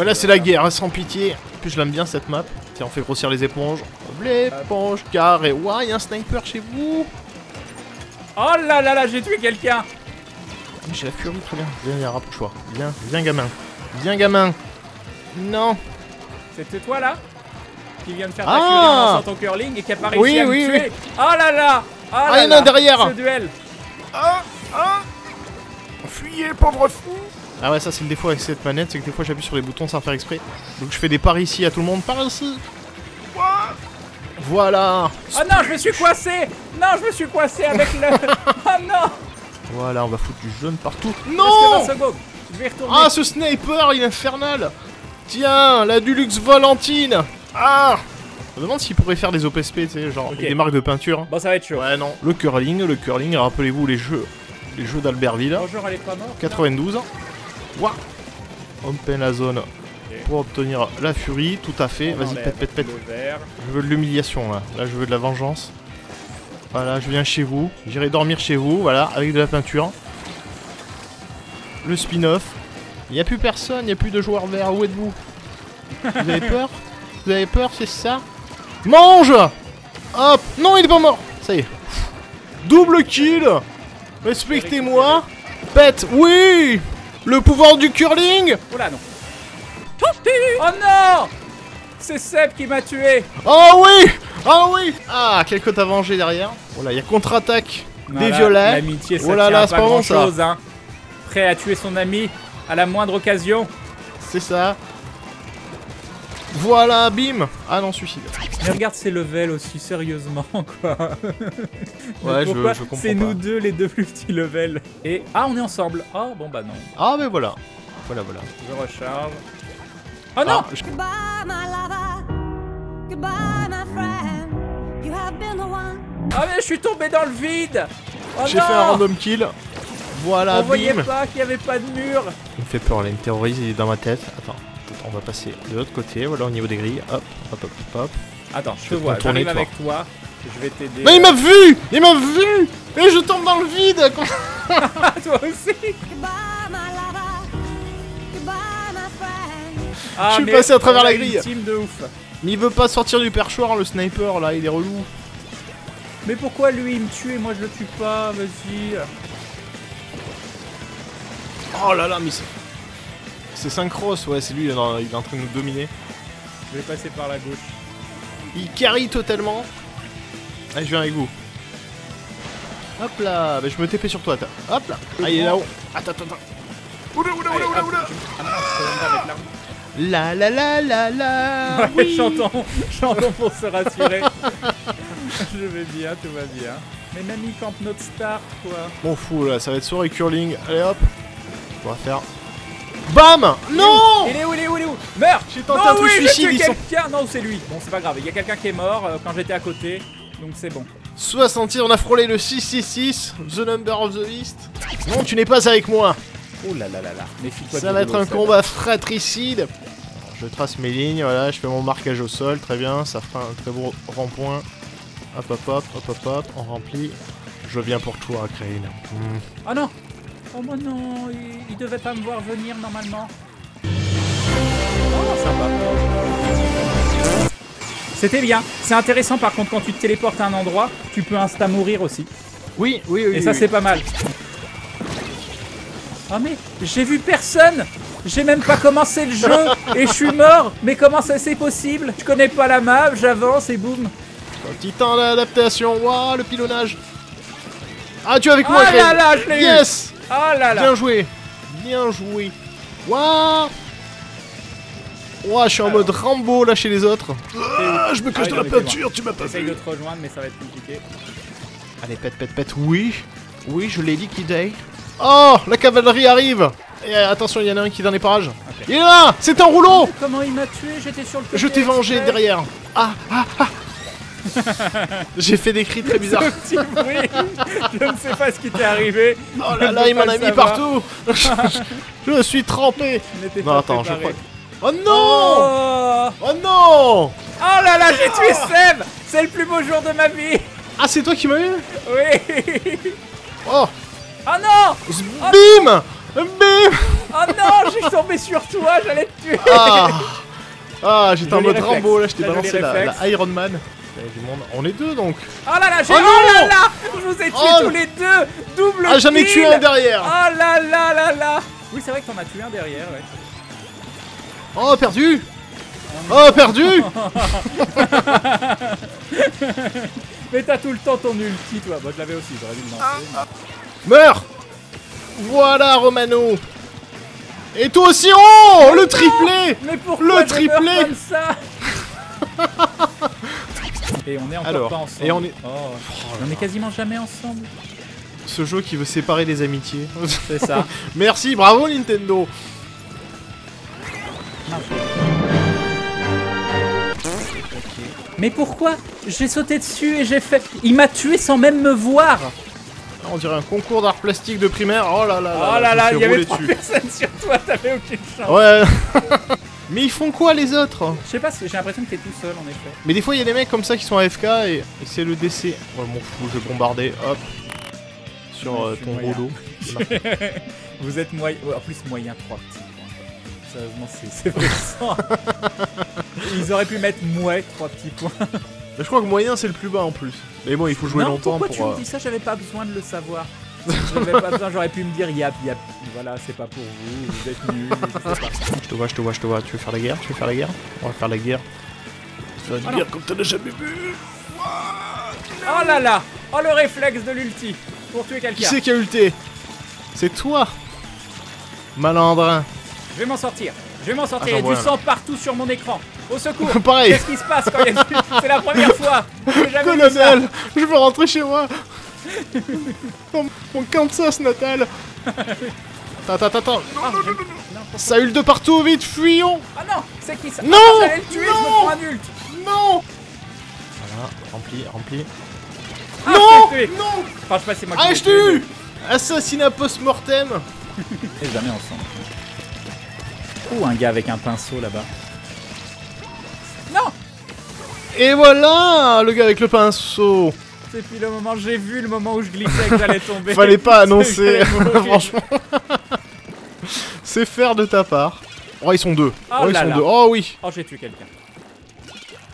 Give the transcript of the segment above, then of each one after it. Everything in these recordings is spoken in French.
Voilà, c'est la guerre, hein, sans pitié. En plus, je l'aime bien cette map. Tiens, on fait grossir les éponges. L'éponge carré. Ouah, y a un sniper chez vous. Oh là là là, j'ai tué quelqu'un Mais J'ai la furie, très bien. Viens, viens, rapproche-toi. Viens, viens, gamin. Viens, gamin. Non. C'était toi là Qui vient de faire Ah ta lançant ton curling et qui a pas réussi Oui, à me oui, tuer Oh là là Oh Ah, là il y en a un là, derrière. Ce duel Ah, ah. Fuyez, pauvre fou. Ah ouais, ça c'est le défaut avec cette manette, c'est que des fois j'appuie sur les boutons sans faire exprès. Donc je fais des paris ici à tout le monde. Par ici. Voilà. Oh non, je me suis coincé Non, je me suis coincé avec le... Oh non Voilà, on va foutre du jaune partout. Non 20 secondes Je vais retourner Ah, ce sniper, il est infernal Tiens, la Dulux Valentine Ah Je me demande s'il pourrait faire des OPSP, tu sais, genre des marques de peinture. Bon, ça va être chaud. Ouais, non. Le curling, le curling, rappelez-vous les jeux. Les jeux d'Albertville. Bonjour, elle est pas morte 92. Ouah Open la zone pour obtenir la furie, tout à fait. On Vas-y, pète, pète, pète. Je veux de l'humiliation là. Là, je veux de la vengeance. Voilà, je viens chez vous. J'irai dormir chez vous, voilà, avec de la peinture. Le spin-off. Il n'y a plus personne, il n'y a plus de joueurs verts. Où êtes-vous? Vous avez peur? Vous avez peur, c'est ça? Mange Hop Non, il est pas mort Ça y est. Double kill Respectez-moi Pète Oui Le pouvoir du curling Oh là, non Oh non C'est Seb qui m'a tué Oh oui Ah oui Ah, quelqu'un t'a vengé derrière. Oh là, il y a contre-attaque des violets. L'amitié, ça Oh là tient là, à c'est pas pas bon, grand ça. chose, hein. Prêt à tuer son ami à la moindre occasion. C'est ça. Voilà, bim Ah non, suicide. Mais regarde ces levels aussi, sérieusement, quoi. Ouais, je, pourquoi je comprends C'est nous deux les deux plus petits levels. Et. Ah, on est ensemble. Oh, bon bah non. Ah, mais voilà. Voilà, voilà. Je recharge. Oh non Ah, je- Goodbye, my lover. Goodbye, my friend. You have been the one. Ah, mais je suis tombé dans le vide Oh J'ai non fait un random kill. Voilà, On voyait bim pas qu'il y avait pas de mur Il me fait peur, là, il me terrorise, il est dans ma tête. Attends, on va passer de l'autre côté, voilà, au niveau des grilles. Hop, hop, hop, hop. Attends, je te Je vais vois, j'arrive avec toi. Je vais t'aider. Mais il m'a vu Il m'a vu Et je tombe dans le vide toi aussi ah, Je suis passé à travers la grille. team de ouf. Mais il veut pas sortir du perchoir, le sniper, là, il est relou. Mais pourquoi lui il me tue et moi je le tue pas? Vas-y. Oh là là, mais c'est... C'est Synchros, ouais, c'est lui, il est, en- train de nous dominer. Je vais passer par la gauche. Il carry totalement. Allez, je viens avec vous. Hop là, bah, je me TP sur toi. t'as- Hop là. Ah, il est là-haut. Attends, attends, attends. Oula, oula, oula, oula, oula. La la la la la. Ouais, oui. chantons, chantons pour se rassurer. je vais bien, tout va bien. Mais mamie camp notre star, quoi. Bon fou là, ça va être soirée curling. Allez hop. On va faire. BAM Non Il est où, il est où, il est où Meurs J'ai tenté Non, un truc oui, suicide, ils sont- Non, c'est lui. Bon, c'est pas grave, il y a quelqu'un qui est mort euh, quand j'étais à côté, donc c'est bon. 60 on a frôlé le 666, The Number of the Beast. Non, tu n'es pas avec moi. Oh là là là là, méfie-toi Ça va être un combat fratricide. Je trace mes lignes, voilà, je fais mon marquage au sol, très bien, ça fera un très beau rond-point. Hop hop hop, hop hop hop, on remplit. Je viens pour toi, Crane. Hmm. Oh non Oh moi non, il, il devait pas me voir venir normalement. Oh, ça va. C'était bien. C'est intéressant par contre quand tu te téléportes à un endroit, tu peux insta mourir aussi. Oui, oui, oui. Et ça oui. c'est pas mal. Oh mais j'ai vu personne J'ai même pas commencé le jeu et je suis mort Mais comment ça c'est possible? Je connais pas la map, j'avance et boum Un petit temps d'adaptation, waouh, le pilonnage. Ah, tu es avec Oh moi, là Crane. là, je l'ai eu Oh là là Bien joué Bien joué Waouh Ouah, je suis en mode Rambo là chez les autres. Ah, je me cache Ah, dans non, la peinture, tu m'as pas Essaye de te rejoindre mais ça va être compliqué. Allez, pète, pète, pète. Oui, oui, je l'ai liquidé. Oh, la cavalerie arrive. Et euh, attention, il y en a un qui est dans les parages. Il est là C'est un rouleau Comment il m'a tué? J'étais sur le côté Je t'ai vengé derrière. Ah, ah, ah. J'ai fait des cris très bizarres. Petit bruit Je ne sais pas ce qui t'est arrivé. Oh Je là là, il m'en a mis savoir. partout. je suis trempé. Je Non, attends, je crois. Oh non Oh Oh non Oh là là, j'ai tué Seb C'est le plus beau jour de ma vie Ah, c'est toi qui m'as eu Oui Oh Oh non Bim Bim Oh non, j'ai tombé sur toi, j'allais te tuer Ah Ah, j'étais en mode. Rambo là, je t'ai balancé la Iron Man. Il y a du monde. On est deux donc. Oh là là, j'ai... Oh Oh, là là Je vous ai tués Oh. tous les deux Double Ah, j'en ai tué un derrière Oh là là là là Oui, c'est vrai que t'en as tué un derrière, ouais. Oh, perdu Oh, perdu Mais t'as tout le temps ton ulti, toi. Bah, je l'avais aussi, j'aurais dû le lancer. Meurs Voilà, Romano Et toi aussi, oh Le triplé Mais pourquoi Le triplé comme ça Et on est encore Alors, pas ensemble. et on est- Oh. on est quasiment jamais ensemble. Ce jeu qui veut séparer les amitiés. C'est ça. Merci, bravo Nintendo Mais pourquoi J'ai sauté dessus et j'ai fait. Il m'a tué sans même me voir. On dirait un concours d'art plastique de primaire. Oh là là Oh là, là je là, me il y avait trois dessus. personnes sur toi, t'avais aucune chance. Ouais. Mais ils font quoi les autres? Je sais pas, j'ai l'impression que t'es tout seul en effet. Mais des fois il y a des mecs comme ça qui sont AFK et, et c'est le décès. Ouais, m'en fous, je vais bombarder, hop. Sur Ouais, euh, ton rouleau. Vous êtes moyen. ouais, en plus, moyen 3 petits points. Sérieusement, c'est vexant. Ils auraient pu mettre mouais 3 petits points. Mais je crois que moyen c'est le plus bas en plus. Mais bon, il faut jouer non, longtemps pourquoi pour. tu euh, me dis ça? J'avais pas besoin de le savoir. J'avais pas besoin, j'aurais pu me dire yap yap. Voilà, c'est pas pour vous, vous êtes nuls, je sais pas. Je te vois, je te vois, je te vois. Tu veux faire la guerre Tu veux faire la guerre? On va faire la guerre. Tu vas Ah dire comme t'en as jamais vu. Oh là là Oh le réflexe de l'ulti pour tuer Qui quelqu'un. c'est qui a ulté? C'est toi Malandrin. Je vais m'en sortir. Je vais m'en sortir. Ah, Il y a du sang partout sur mon écran. Au secours Pareil Qu'est-ce qui se passe quand il y a du... C'est la première fois J'ai jamais vu ça. Colonel Je veux rentrer chez moi Dans mon Kansas natal. Attends, attends, attends. Ah, je- non, Ça hule de partout, vite, fuyons. Ah non C'est qui ça? Non Ah, J'allais le tuer, je me Non. prends un ult. Non. Voilà, rempli, rempli. Ah, non je. Non. Enfin, je sais pas si c'est moi qui Ah, l'ai je Assassinat post-mortem. Et jamais ensemble. Ou un gars avec un pinceau là-bas. Non. Et voilà Le gars avec le pinceau Depuis le moment, j'ai vu le moment où je glissais que j'allais tomber. Fallait pas annoncer, franchement. C'est faire de ta part. Oh, ils sont deux. Oh Oh, ils là sont là. deux. Oh oui. Oh, j'ai tué quelqu'un.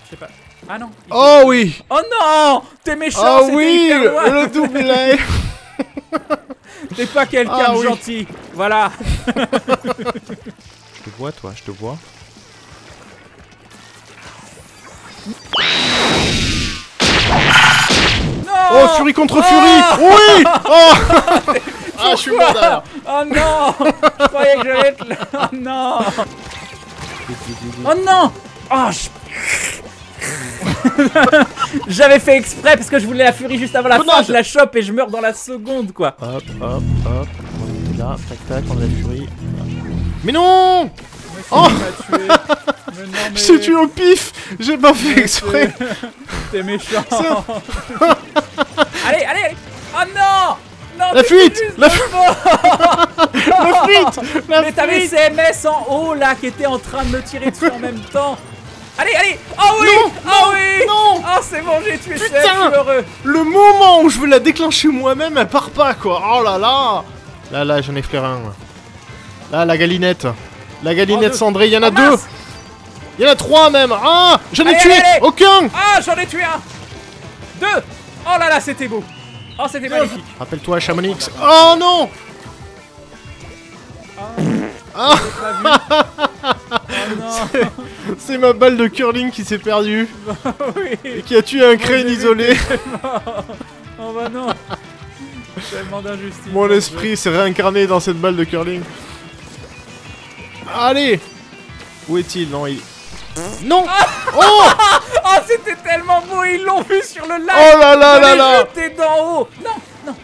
Je sais pas. Ah non Oh oui. Oh non T'es méchant, Oh oui, le doublé. T'es pas quelqu'un Ah de oui. gentil. Voilà. Je te vois, toi, je te vois. Oh, Fury contre Oh Fury. Oui. Oh. Ah, je suis mort derrière. Oh non Je croyais que j'allais être là. Oh non Oh non Oh je- J'avais fait exprès parce que je voulais la furie juste avant la fin, je la chope et je meurs dans la seconde quoi. Hop, hop, hop. On est là, tac, tac, on a la Fury. Mais non Oh qui m'a tué. Mais non mais... Je t'ai tué au pif. J'ai pas fait exprès. T'es méchant. Allez, allez, allez. Oh non. Non La fuite La devant. La fuite Mais t'avais fuite. CMS en haut là qui était en train de me tirer dessus en même temps. Allez, allez. Oh oui. Oh oui. Non. Oh c'est bon, j'ai tué Putain Seb, je suis heureux. Le moment où je veux la déclencher moi-même, elle part pas quoi. Oh là là. Là, là, j'en ai flairé un. moi. Là, la galinette. La galinette Oh, cendrée, il y en a Oh, deux. Il y en a trois même. Ah J'en ai Allez, tué allez, allez. Aucun. Ah, j'en ai tué un. Deux. Oh là là, c'était beau. Oh, c'était magnifique. Rappelle-toi, Chamonix. Oh non. Vu. Oh C'est ma balle de curling qui s'est perdue. Oui. Et qui a tué un crâne isolé. Oh bah non. Tellement d'injustice. Mon esprit s'est réincarné dans cette balle de curling. Allez. Où est-il? Non, il... Non. Oh. Jeu. Oh, c'était tellement beau Ils l'ont vu sur le live. Oh là là là là. jeté d'en haut. Non, non.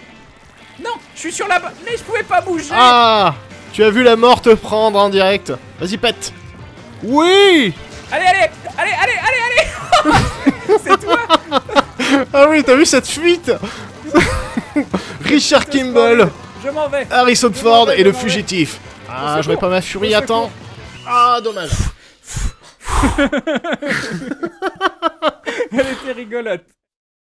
Non, je suis sur la bas Mais je pouvais pas bouger. Ah Tu as vu la mort te prendre en direct. Vas-y, pète. Oui. Allez, allez Allez, allez, allez, allez. C'est toi. Ah oui, t'as vu cette fuite? Richard Kimball, Je m'en vais. Harrison Je Ford et le fugitif. Ah, j'aurais secours. pas ma furie temps. Ah, dommage. Elle était rigolote